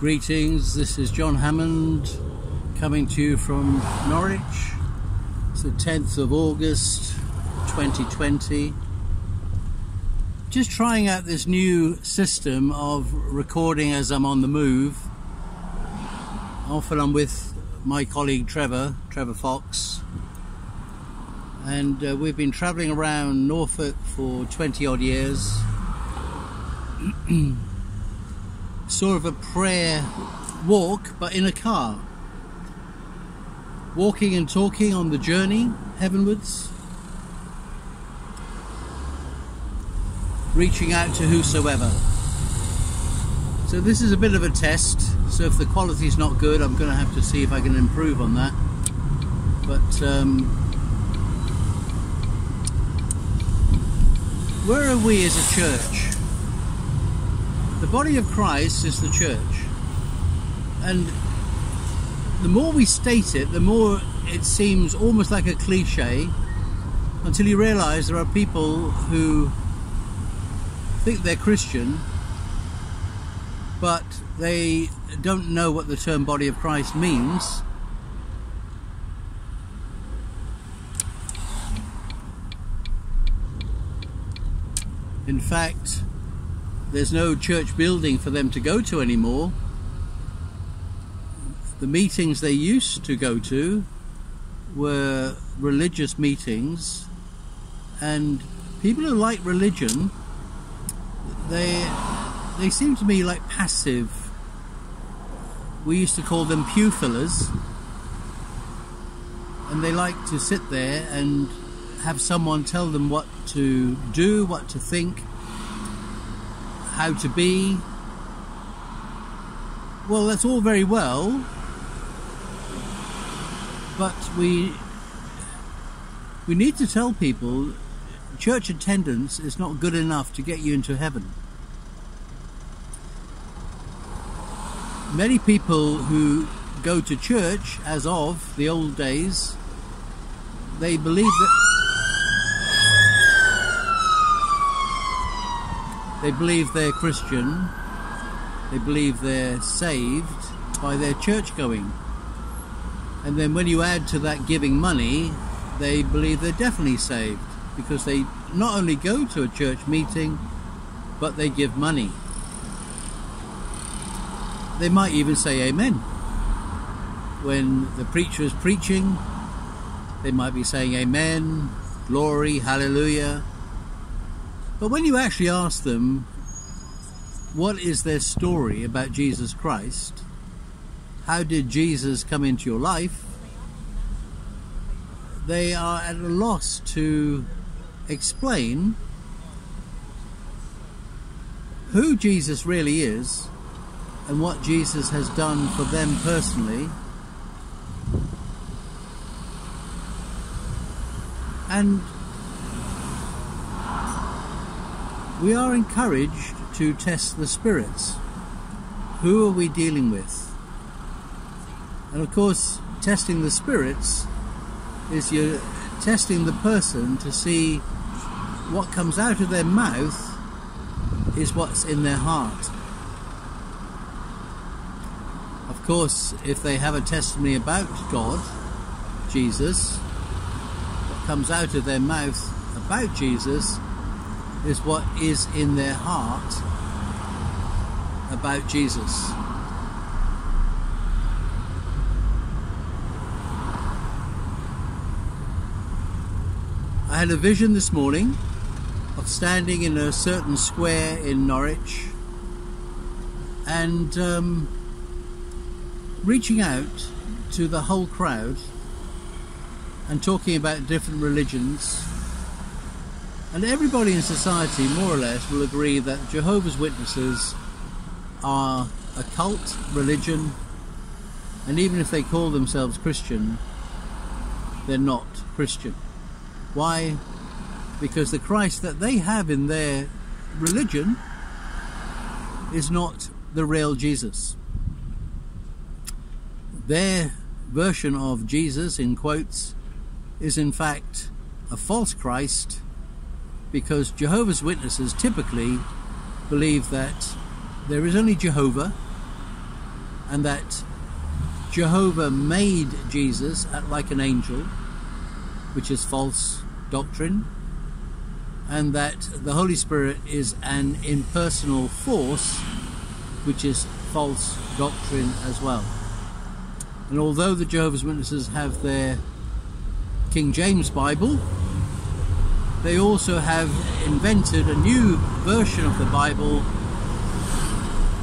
Greetings, this is John Hammond coming to you from Norwich. It's the 10th of August 2020. Just trying out this new system of recording as I'm on the move. Often I'm with my colleague Trevor, Trevor Fox, and uh, we've been travelling around Norfolk for 20 odd years. sort of a prayer walk, but in a car. Walking and talking on the journey heavenwards. Reaching out to whosoever. So this is a bit of a test. So if the quality is not good, I'm going to have to see if I can improve on that. But um, where are we as a church? The body of Christ is the church. And the more we state it, the more it seems almost like a cliche until you realize there are people who think they're Christian but they don't know what the term body of Christ means. In fact, there's no church building for them to go to anymore. The meetings they used to go to were religious meetings and people who like religion they they seem to me like passive we used to call them pew fillers and they like to sit there and have someone tell them what to do what to think how to be. Well, that's all very well, but we we need to tell people church attendance is not good enough to get you into heaven. Many people who go to church as of the old days, they believe that They believe they're Christian. They believe they're saved by their church going. And then when you add to that giving money, they believe they're definitely saved because they not only go to a church meeting, but they give money. They might even say amen. When the preacher is preaching, they might be saying amen, glory, hallelujah. But when you actually ask them what is their story about Jesus Christ, how did Jesus come into your life, they are at a loss to explain who Jesus really is and what Jesus has done for them personally. And we are encouraged to test the spirits. Who are we dealing with? And of course, testing the spirits is you're testing the person to see what comes out of their mouth is what's in their heart. Of course, if they have a testimony about God, Jesus, what comes out of their mouth about Jesus is what is in their heart about Jesus. I had a vision this morning of standing in a certain square in Norwich and um, reaching out to the whole crowd and talking about different religions and everybody in society, more or less, will agree that Jehovah's Witnesses are a cult religion, and even if they call themselves Christian, they're not Christian. Why? Because the Christ that they have in their religion is not the real Jesus. Their version of Jesus, in quotes, is in fact a false Christ because Jehovah's Witnesses typically believe that there is only Jehovah and that Jehovah made Jesus like an angel, which is false doctrine, and that the Holy Spirit is an impersonal force, which is false doctrine as well. And although the Jehovah's Witnesses have their King James Bible, they also have invented a new version of the Bible,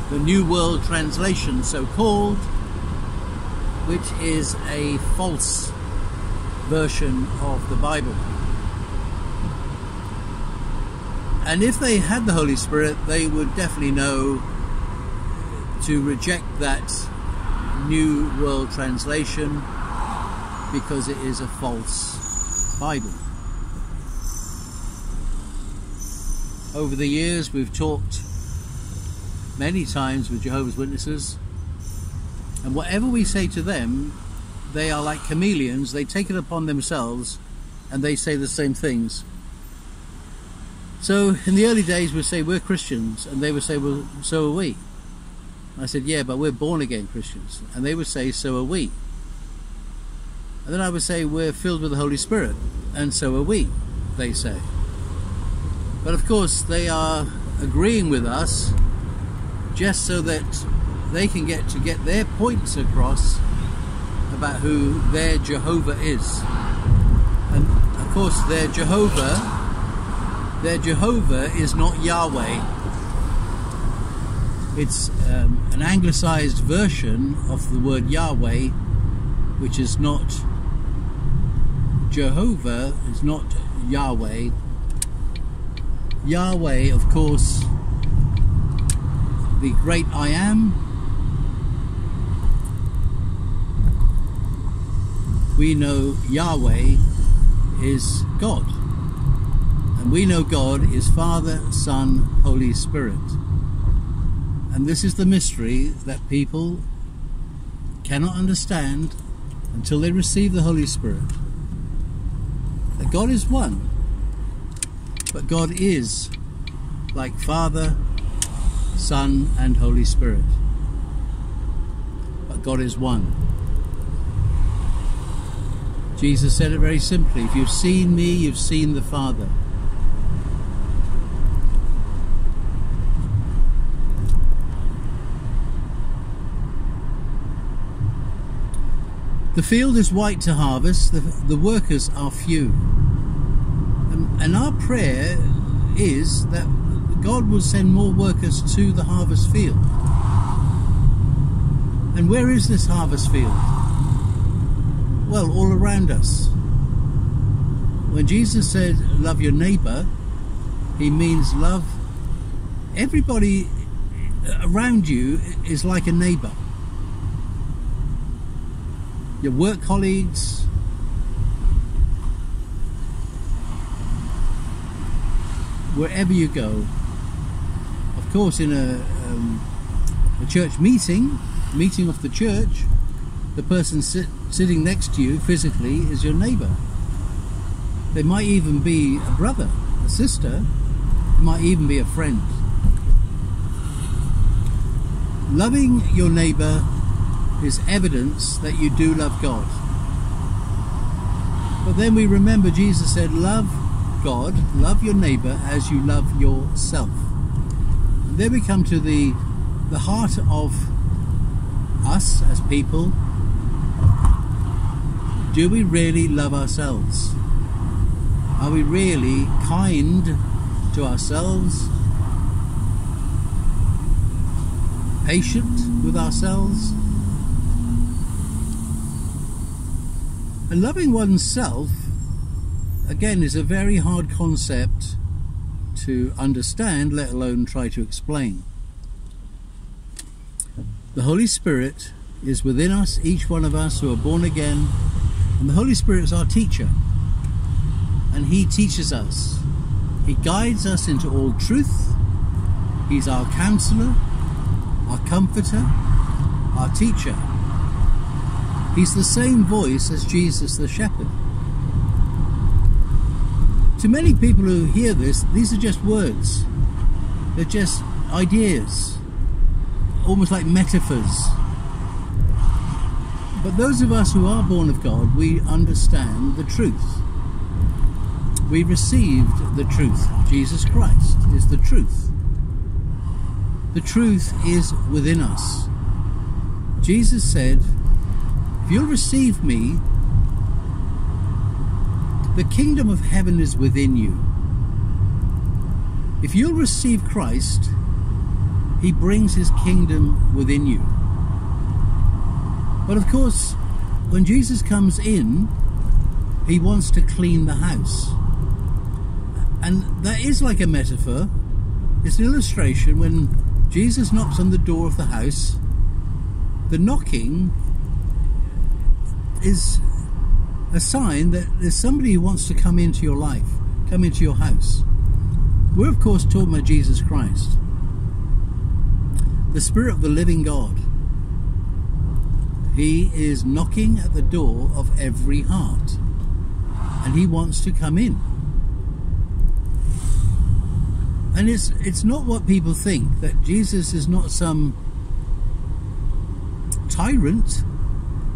the New World Translation, so called, which is a false version of the Bible. And if they had the Holy Spirit, they would definitely know to reject that New World Translation because it is a false Bible. Over the years, we've talked many times with Jehovah's Witnesses, and whatever we say to them, they are like chameleons, they take it upon themselves and they say the same things. So in the early days, we'd say we're Christians, and they would say, well, so are we. I said, yeah, but we're born again Christians. And they would say, so are we. And then I would say, we're filled with the Holy Spirit, and so are we, they say. But of course, they are agreeing with us just so that they can get to get their points across about who their Jehovah is. And of course, their Jehovah, their Jehovah is not Yahweh. It's um, an anglicized version of the word Yahweh, which is not Jehovah, it's not Yahweh, Yahweh, of course, the great I am. We know Yahweh is God. And we know God is Father, Son, Holy Spirit. And this is the mystery that people cannot understand until they receive the Holy Spirit. That God is one but God is like Father, Son, and Holy Spirit. But God is one. Jesus said it very simply if you've seen me, you've seen the Father. The field is white to harvest, the, the workers are few. And our prayer is that God will send more workers to the harvest field. And where is this harvest field? Well, all around us. When Jesus said, Love your neighbor, he means love everybody around you is like a neighbor. Your work colleagues, wherever you go. Of course, in a, um, a church meeting, meeting of the church, the person sit, sitting next to you physically is your neighbour. They might even be a brother, a sister, might even be a friend. Loving your neighbour is evidence that you do love God. But then we remember Jesus said, Love God, love your neighbor as you love yourself. And there we come to the the heart of us as people. Do we really love ourselves? Are we really kind to ourselves? Patient with ourselves? And loving oneself again is a very hard concept to understand, let alone try to explain. The Holy Spirit is within us, each one of us who are born again, and the Holy Spirit is our teacher. And He teaches us, He guides us into all truth. He's our counselor, our comforter, our teacher. He's the same voice as Jesus the shepherd. To many people who hear this, these are just words. They're just ideas, almost like metaphors. But those of us who are born of God, we understand the truth. We received the truth. Jesus Christ is the truth. The truth is within us. Jesus said, If you'll receive me, the kingdom of heaven is within you. If you'll receive Christ, he brings his kingdom within you. But of course, when Jesus comes in, he wants to clean the house. And that is like a metaphor. It's an illustration when Jesus knocks on the door of the house, the knocking is a sign that there's somebody who wants to come into your life, come into your house. We're, of course, talking about Jesus Christ, the Spirit of the living God. He is knocking at the door of every heart, and He wants to come in. And it's, it's not what people think that Jesus is not some tyrant.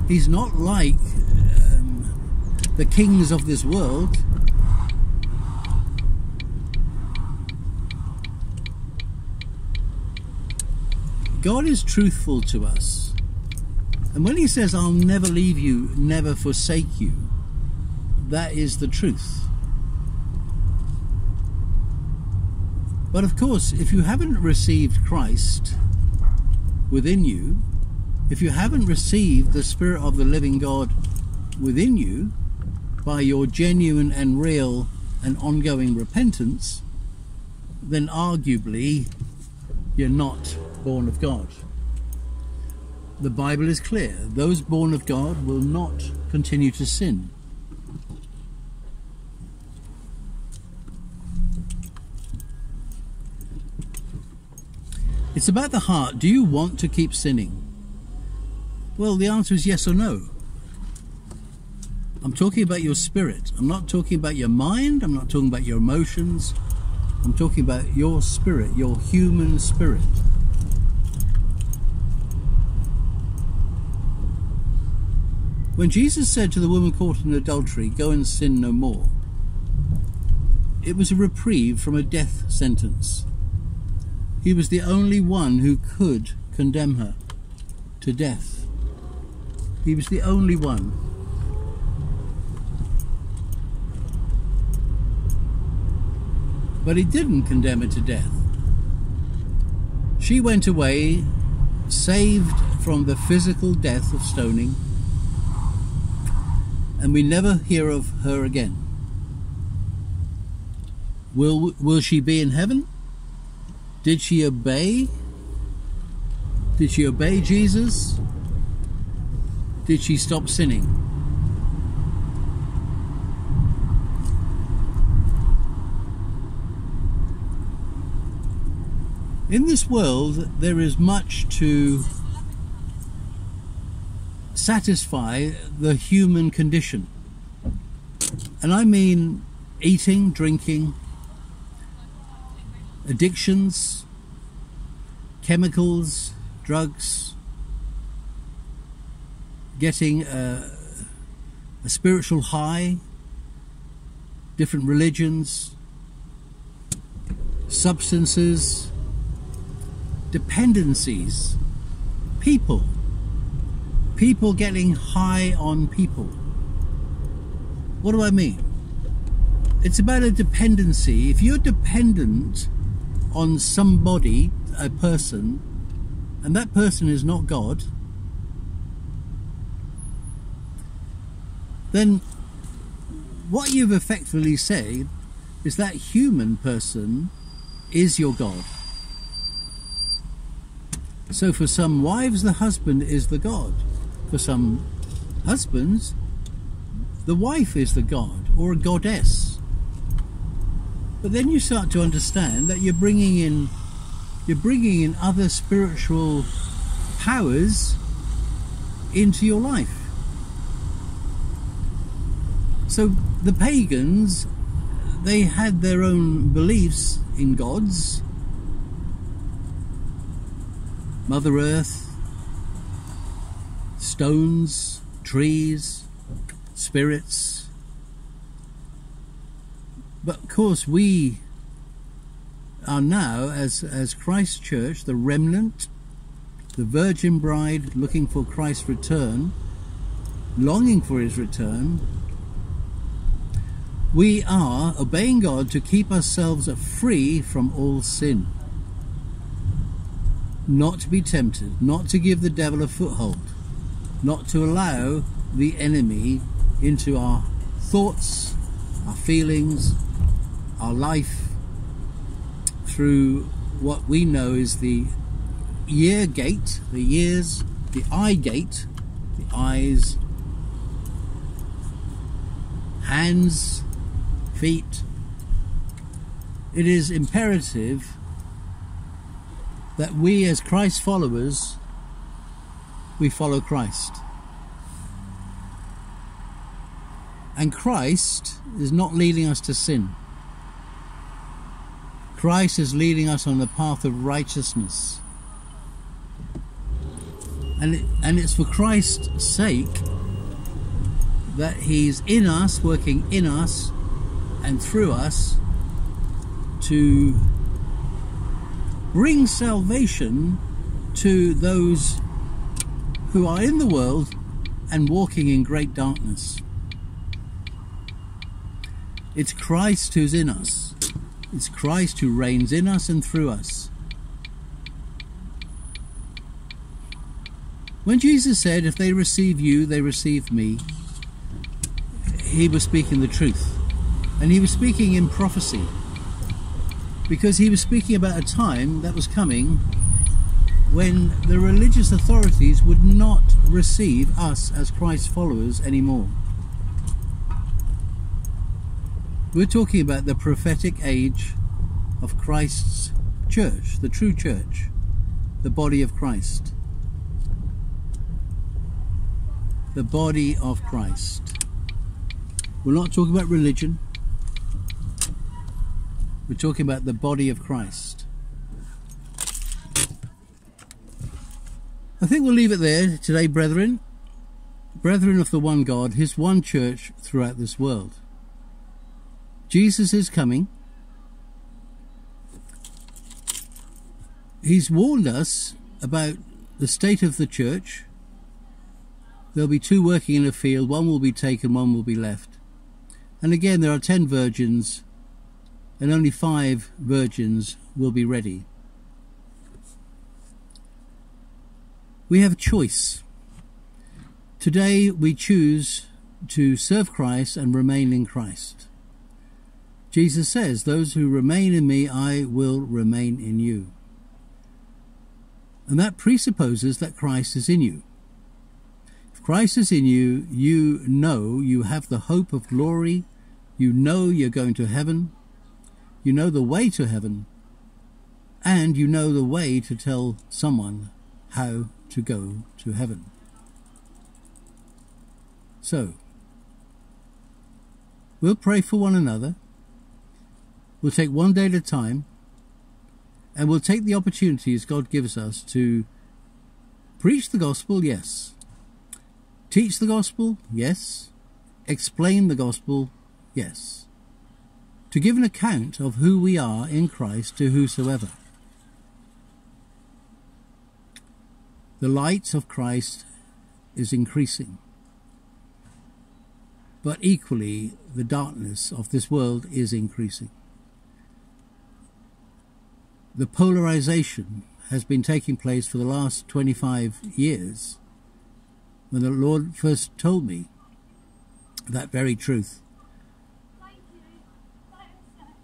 He's not like the kings of this world. God is truthful to us. And when he says, I'll never leave you, never forsake you, that is the truth. But of course, if you haven't received Christ within you, if you haven't received the Spirit of the living God within you by your genuine and real and ongoing repentance, then arguably you're not born of God. The Bible is clear those born of God will not continue to sin. It's about the heart. Do you want to keep sinning? Well, the answer is yes or no. I'm talking about your spirit. I'm not talking about your mind. I'm not talking about your emotions. I'm talking about your spirit, your human spirit. When Jesus said to the woman caught in adultery, Go and sin no more, it was a reprieve from a death sentence. He was the only one who could condemn her to death. He was the only one. But he didn't condemn her to death. She went away saved from the physical death of stoning and we never hear of her again. Will, will she be in heaven? Did she obey? Did she obey Jesus? Did she stop sinning? In this world, there is much to satisfy the human condition. And I mean eating, drinking, addictions, chemicals, drugs, getting a, a spiritual high, different religions, substances, dependencies, people people getting high on people. What do I mean? It's about a dependency. If you're dependent on somebody, a person, and that person is not God, then what you've effectively said is that human person is your God. So for some wives, the husband is the God for some husbands, the wife is the god or a goddess. But then you start to understand that you're bringing in you're bringing in other spiritual powers into your life. So the pagans they had their own beliefs in gods. Mother Earth, stones, trees, spirits. But of course, we are now, as, as Christ Church, the remnant, the virgin bride looking for Christ's return, longing for his return. We are obeying God to keep ourselves free from all sin. Not to be tempted, not to give the devil a foothold, not to allow the enemy into our thoughts, our feelings, our life through what we know is the ear gate, the ears, the eye gate, the eyes, hands, feet. It is imperative that we as Christ followers we follow Christ. And Christ is not leading us to sin. Christ is leading us on the path of righteousness. And, it, and it's for Christ's sake that He's in us, working in us and through us to bring salvation to those who are in the world and walking in great darkness. It's Christ who's in us. It's Christ who reigns in us and through us. When Jesus said, If they receive you, they receive me, he was speaking the truth. And he was speaking in prophecy. Because he was speaking about a time that was coming when the religious authorities would not receive us as Christ's followers anymore. We're talking about the prophetic age of Christ's church, the true church, the body of Christ. The body of Christ. We're not talking about religion. We're talking about the body of Christ. I think we'll leave it there today, brethren. Brethren of the one God, His one church throughout this world. Jesus is coming. He's warned us about the state of the church. There'll be two working in a field, one will be taken, one will be left. And again, there are ten virgins, and only five virgins will be ready. We have a choice. Today we choose to serve Christ and remain in Christ. Jesus says, Those who remain in me, I will remain in you. And that presupposes that Christ is in you. If Christ is in you, you know you have the hope of glory, you know you're going to heaven, you know the way to heaven, and you know the way to tell someone how to go to heaven. So, we'll pray for one another We'll take one day at a time and we'll take the opportunities God gives us to preach the gospel, yes. Teach the gospel, yes. Explain the gospel, yes. To give an account of who we are in Christ to whosoever. The light of Christ is increasing. But equally, the darkness of this world is increasing the polarization has been taking place for the last 25 years when the Lord first told me that very truth.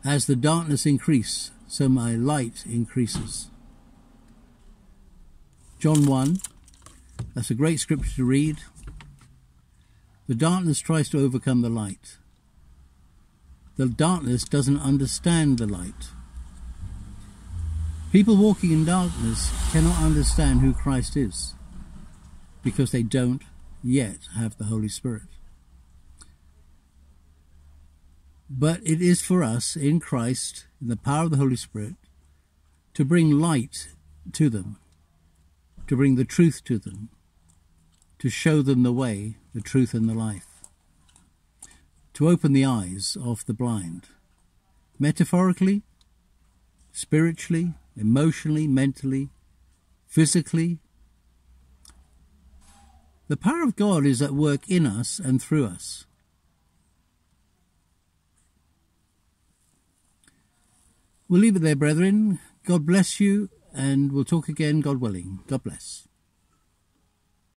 As the darkness increases, so my light increases. John 1, that's a great scripture to read. The darkness tries to overcome the light. The darkness doesn't understand the light. People walking in darkness cannot understand who Christ is because they don't yet have the Holy Spirit. But it is for us in Christ, in the power of the Holy Spirit, to bring light to them, to bring the truth to them, to show them the way, the truth, and the life. To open the eyes of the blind. Metaphorically, spiritually, emotionally, mentally, physically. The power of God is at work in us and through us. We'll leave it there, brethren. God bless you, and we'll talk again, God willing. God bless.